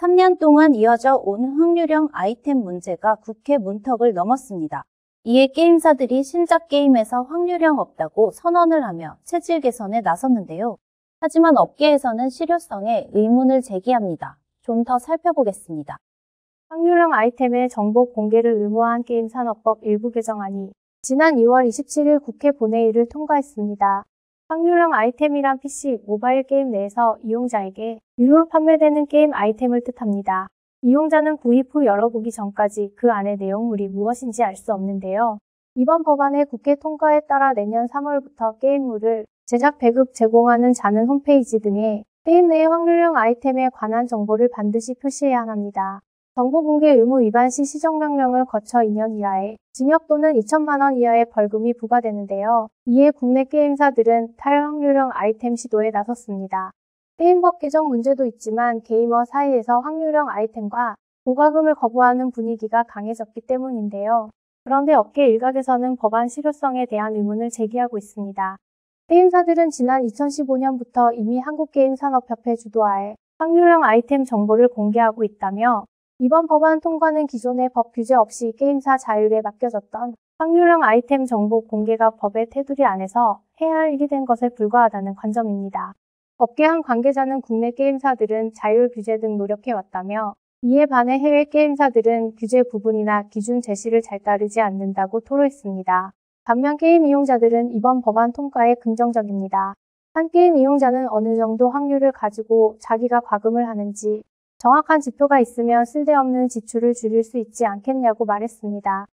3년 동안 이어져 온 확률형 아이템 문제가 국회 문턱을 넘었습니다. 이에 게임사들이 신작 게임에서 확률형 없다고 선언을 하며 체질 개선에 나섰는데요. 하지만 업계에서는 실효성에 의문을 제기합니다. 좀 더 살펴보겠습니다. 확률형 아이템의 정보 공개를 의무화한 게임산업법 일부 개정안이 지난 2월 27일 국회 본회의를 통과했습니다. 확률형 아이템이란 PC, 모바일 게임 내에서 이용자에게 유료로 판매되는 게임 아이템을 뜻합니다. 이용자는 구입 후 열어보기 전까지 그 안의 내용물이 무엇인지 알 수 없는데요. 이번 법안의 국회 통과에 따라 내년 3월부터 게임물을 제작, 배급, 제공하는 자는 홈페이지 등에 게임 내의 확률형 아이템에 관한 정보를 반드시 표시해야 합니다. 정보 공개 의무 위반 시 시정명령을 거쳐 2년 이하의 징역 또는 2천만 원 이하의 벌금이 부과되는데요. 이에 국내 게임사들은 탈확률형 아이템 시도에 나섰습니다. 게임법 개정 문제도 있지만 게이머 사이에서 확률형 아이템과 보과금을 거부하는 분위기가 강해졌기 때문인데요. 그런데 업계 일각에서는 법안 실효성에 대한 의문을 제기하고 있습니다. 게임사들은 지난 2015년부터 이미 한국게임산업협회 주도하에 확률형 아이템 정보를 공개하고 있다며 이번 법안 통과는 기존의 법 규제 없이 게임사 자율에 맡겨졌던 확률형 아이템 정보 공개가 법의 테두리 안에서 해야 할 일이 된 것에 불과하다는 관점입니다. 업계 한 관계자는 국내 게임사들은 자율 규제 등 노력해왔다며 이에 반해 해외 게임사들은 규제 부분이나 기준 제시를 잘 따르지 않는다고 토로했습니다. 반면 게임 이용자들은 이번 법안 통과에 긍정적입니다. 한 게임 이용자는 어느 정도 확률을 가지고 자기가 과금을 하는지 정확한 지표가 있으면 쓸데없는 지출을 줄일 수 있지 않겠냐고 말했습니다.